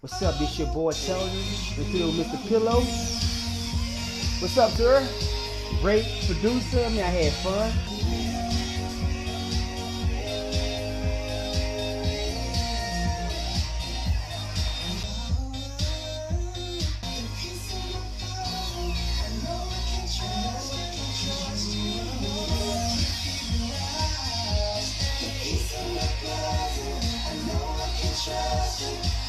What's up? This your boy Tony, and here Mr. Pillow. What's up, girl? Great producer. I mean, I had fun. trust you.